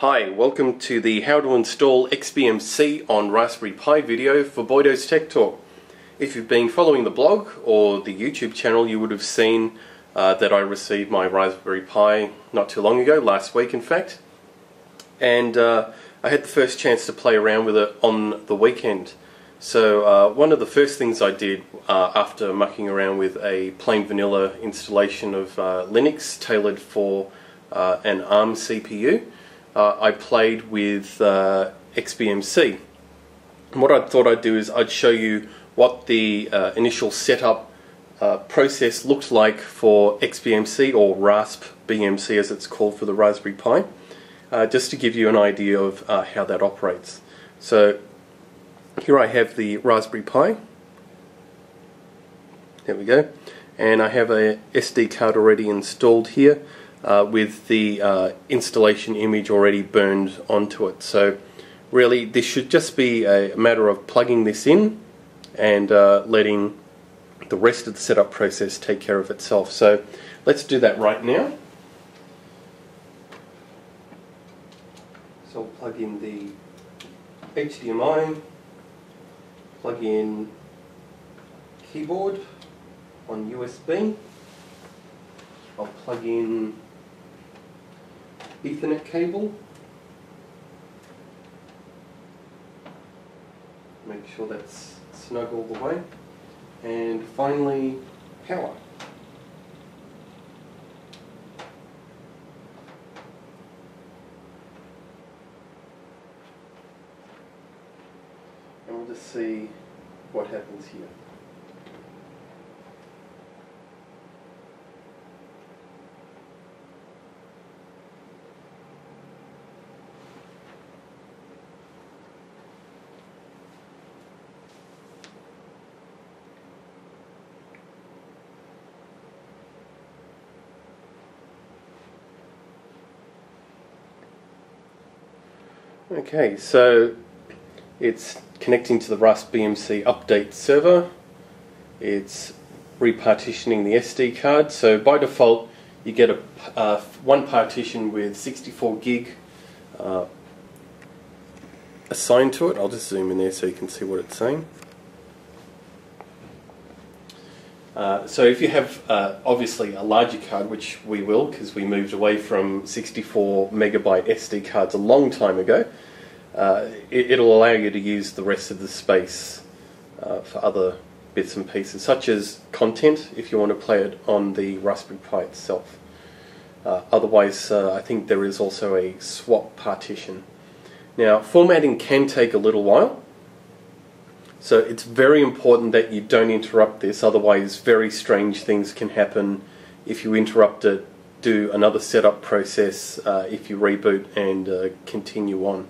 Hi, welcome to the how to install XBMC on Raspberry Pi video for Boydo's Tech Talk. If you've been following the blog or the YouTube channel you would have seen uh, that I received my Raspberry Pi not too long ago, last week in fact. And uh, I had the first chance to play around with it on the weekend. So uh, one of the first things I did uh, after mucking around with a plain vanilla installation of uh, Linux tailored for uh, an ARM CPU uh, I played with uh, XBMC. And what I thought I'd do is I'd show you what the uh, initial setup uh, process looked like for XBMC or RASP BMC as it's called for the Raspberry Pi, uh, just to give you an idea of uh, how that operates. So here I have the Raspberry Pi. There we go. And I have a SD card already installed here uh, with the uh, installation image already burned onto it. So really this should just be a matter of plugging this in and uh, letting the rest of the setup process take care of itself. So let's do that right now. So I'll plug in the HDMI, plug in keyboard on USB. I'll plug in Ethernet cable. Make sure that's snug all the way. And finally, power. And we'll just see what happens here. Okay, so it's connecting to the RaspBMC update server. It's repartitioning the SD card. So by default, you get a uh, one partition with 64 gig uh, assigned to it. I'll just zoom in there so you can see what it's saying. Uh, so if you have uh, obviously a larger card, which we will because we moved away from 64 megabyte SD cards a long time ago, uh, it, will allow you to use the rest of the space uh, for other bits and pieces, such as content if you want to play it on the Raspberry Pi itself. Uh, otherwise, I think there is also a swap partition. Now, formatting can take a little while. So it's very important that you don't interrupt this, otherwise very strange things can happen if you interrupt it, do another setup process uh, if you reboot and uh, continue on.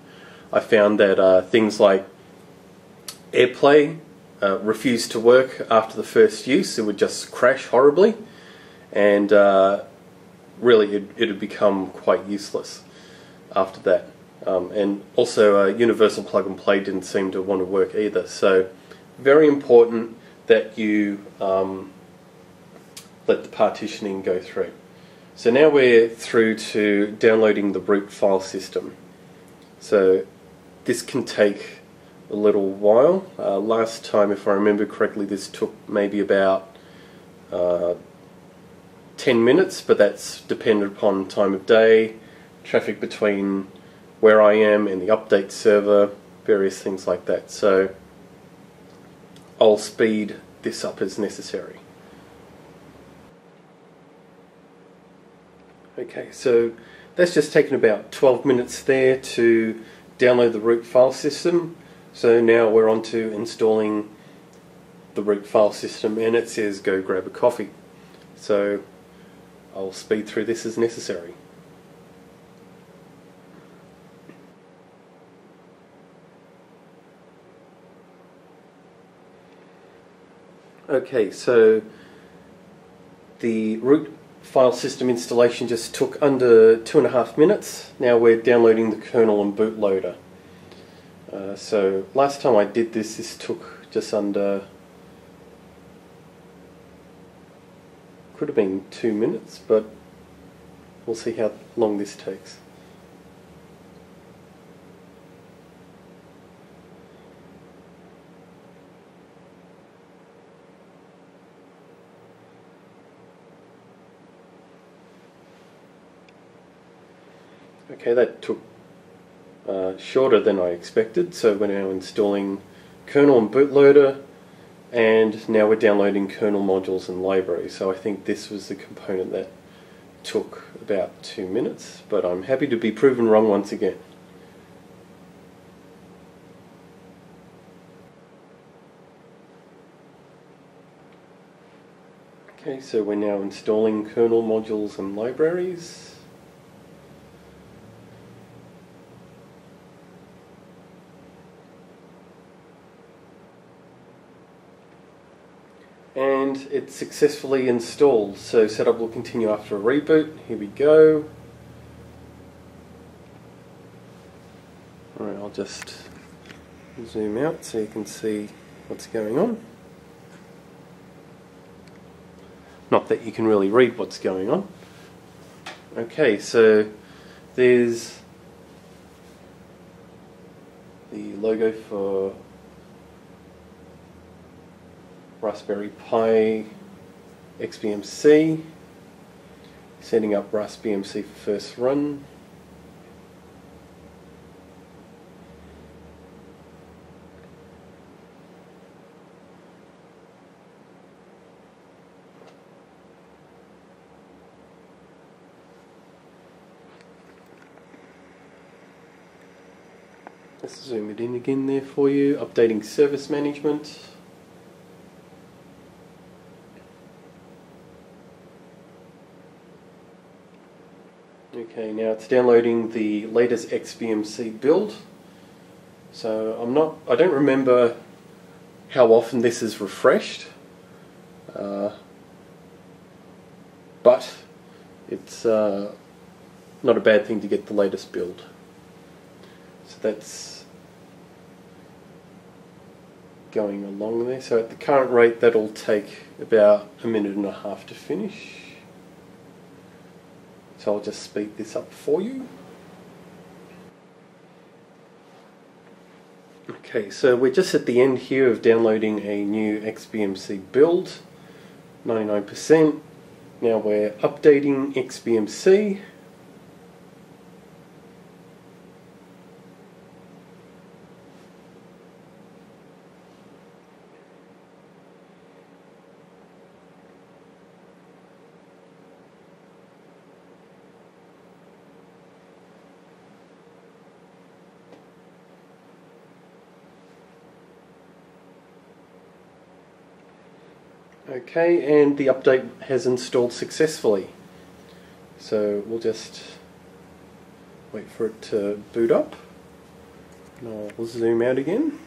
I found that uh, things like AirPlay uh, refused to work after the first use, it would just crash horribly and uh, really it, would become quite useless after that. Um, and also, uh, Universal Plug and Play didn't seem to want to work either. So, very important that you um, let the partitioning go through. So now we're through to downloading the root file system. So this can take a little while. Uh, last time, if I remember correctly, this took maybe about uh, 10 minutes, but that's dependent upon time of day, traffic between where I am and the update server, various things like that. So I'll speed this up as necessary. Okay, so that's just taken about 12 minutes there to download the root file system. So now we're on to installing the root file system and it says go grab a coffee. So I'll speed through this as necessary. Okay, so the root file system installation just took under two and a half minutes. Now we're downloading the kernel and bootloader. Uh, so last time I did this, this took just under, could have been two minutes, but we'll see how long this takes. Okay, that took uh, shorter than I expected. So we're now installing kernel and bootloader, and now we're downloading kernel modules and libraries. So I think this was the component that took about two minutes, but I'm happy to be proven wrong once again. Okay, so we're now installing kernel modules and libraries. And it's successfully installed, so setup will continue after a reboot. Here we go. Alright, I'll just zoom out so you can see what's going on. Not that you can really read what's going on. Okay, so there's the logo for Raspberry Pi XBMC, setting up RaspBMC for first run. Let's zoom it in again there for you. Updating service management. Okay, now it's downloading the latest XBMC build. So I'm not, I don't remember how often this is refreshed, uh, but it's uh, not a bad thing to get the latest build. So that's going along there. So at the current rate, that'll take about a minute and a half to finish. So I'll just speed this up for you. Okay, so we're just at the end here of downloading a new XBMC build, 99%. Now we're updating XBMC. Okay, and the update has installed successfully. So we'll just wait for it to boot up. And I'll zoom out again.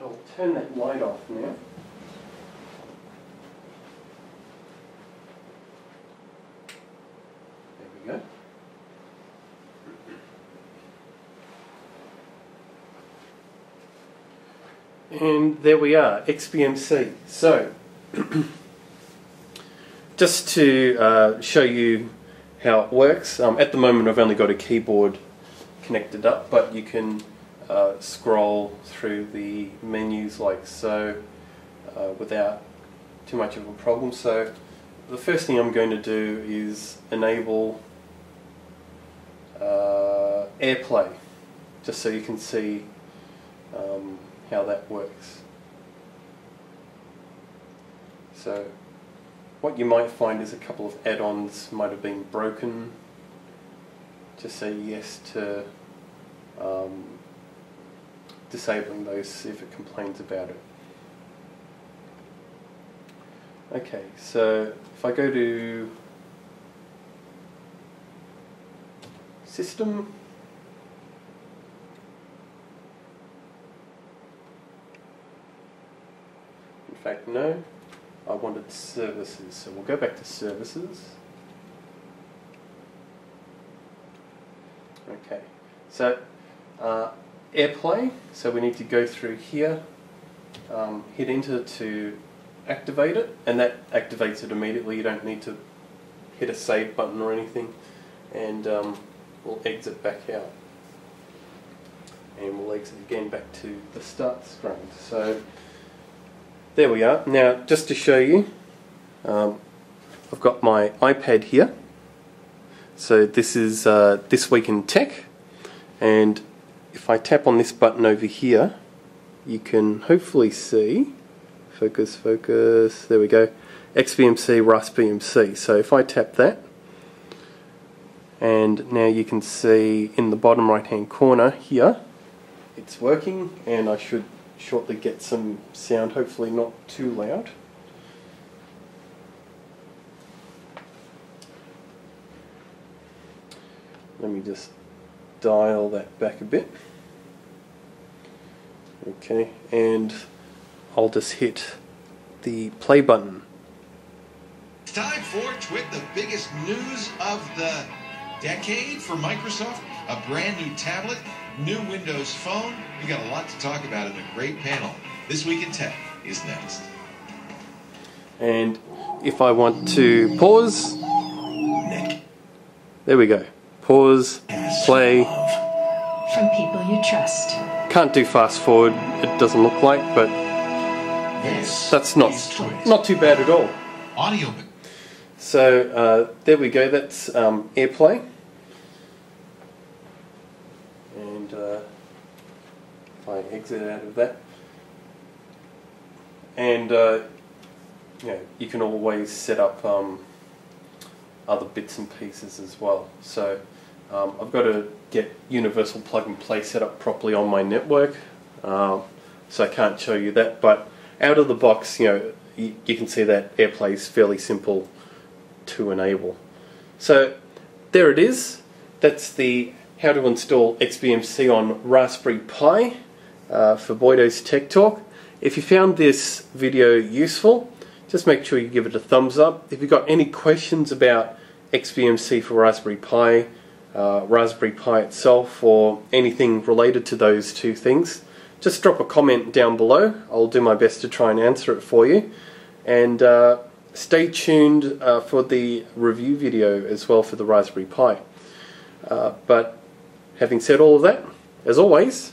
I'll turn that light off now. There we go. And there we are, XBMC. So, just to uh, show you how it works, um, at the moment I've only got a keyboard connected up, but you can uh, scroll through the menus like so uh, without too much of a problem. So, the first thing I'm going to do is enable uh, AirPlay, just so you can see um, how that works. So what you might find is a couple of add-ons might have been broken. Just say yes to um, disabling those if it complains about it. Okay, so if I go to System, in fact no, I wanted services, so we'll go back to services. Okay, so uh, AirPlay, so we need to go through here, um, hit enter to activate it, and that activates it immediately. You don't need to hit a save button or anything. And um, we'll exit back out. And we'll exit again back to the start screen. So there we are. Now, just to show you, um, I've got my iPad here. So this is uh, This Week in Tech. And if I tap on this button over here, you can hopefully see, focus, focus, there we go, XBMC, RaspBMC. So if I tap that, and now you can see in the bottom right hand corner here, it's working and I should shortly get some sound, hopefully not too loud. Let me just dial that back a bit. Okay, and I'll just hit the play button. It's time for Twit, the biggest news of the decade for Microsoft. A brand new tablet, new Windows Phone. We got a lot to talk about in a great panel. This Week in Tech is next. And if I want to pause, Nick. there we go. Pause, play. From people you trust. Can't do fast forward, it doesn't look like, but This that's not not too bad at all. Audio. So uh, there we go. That's um, AirPlay. And uh, I exit out of that, and uh, you you can always set up um, other bits and pieces as well. So um, I've got to get universal plug and play set up properly on my network, um, so I can't show you that. But out of the box, you know, you, you can see that AirPlay is fairly simple to enable. So there it is. That's the how to install XBMC on Raspberry Pi uh, for Boydo's Tech Talk. If you found this video useful, just make sure you give it a thumbs up. If you've got any questions about XBMC for Raspberry Pi, uh, Raspberry Pi itself, or anything related to those two things, just drop a comment down below. I'll do my best to try and answer it for you. And uh, stay tuned uh, for the review video as well for the Raspberry Pi. Uh, but having said all of that, as always,